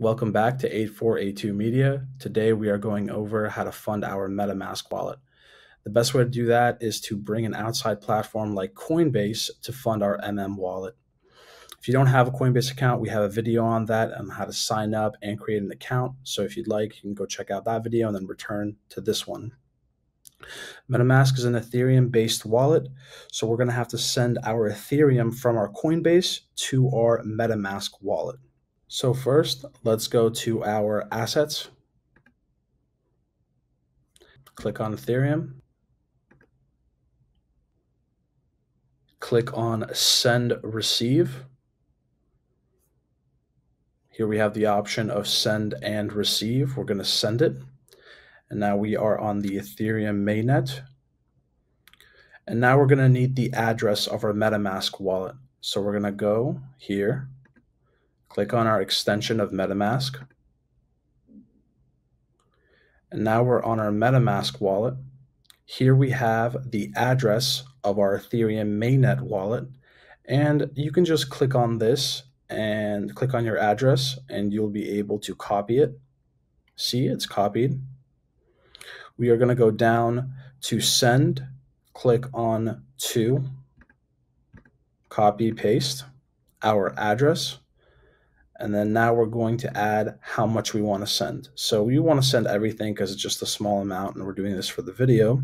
Welcome back to 8482 Media. Today we are going over how to fund our MetaMask wallet. The best way to do that is to bring an outside platform like Coinbase to fund our MM wallet. If you don't have a Coinbase account, we have a video on that on how to sign up and create an account. So if you'd like, you can go check out that video and then return to this one. MetaMask is an Ethereum based wallet. So we're going to have to send our Ethereum from our Coinbase to our MetaMask wallet. So first, let's go to our assets. Click on Ethereum. Click on send receive. Here we have the option of send and receive. We're going to send it. And now we are on the Ethereum mainnet. And now we're going to need the address of our MetaMask wallet. So we're going to go here Click on our extension of MetaMask. And now we're on our MetaMask wallet. Here we have the address of our Ethereum mainnet wallet. And you can just click on this and click on your address and you'll be able to copy it. See, it's copied. We are going to go down to send, click on to, copy, paste our address. And then now we're going to add how much we want to send. So we want to send everything because it's just a small amount and we're doing this for the video.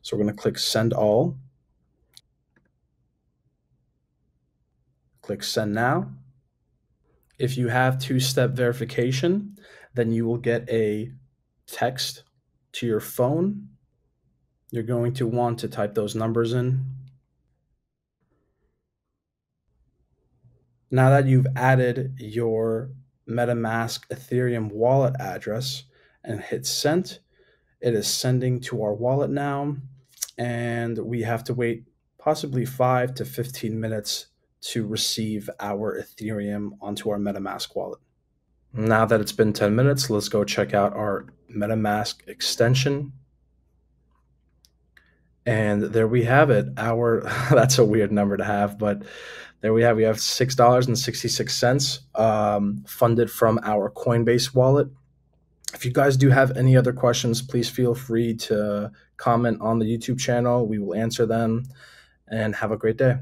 So we're going to click send all. Click send now. If you have two-step verification, then you will get a text to your phone. You're going to want to type those numbers in Now that you've added your MetaMask Ethereum wallet address and hit send, it is sending to our wallet now. And we have to wait possibly five to 15 minutes to receive our Ethereum onto our MetaMask wallet. Now that it's been 10 minutes, let's go check out our MetaMask extension. And there we have it. Our that's a weird number to have, but there we have we have six dollars and sixty six cents um, funded from our Coinbase wallet. If you guys do have any other questions, please feel free to comment on the YouTube channel. We will answer them, and have a great day.